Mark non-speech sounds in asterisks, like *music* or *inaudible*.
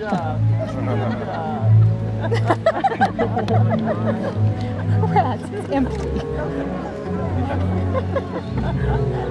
Good job. Good job. Rats, it's empty. *laughs*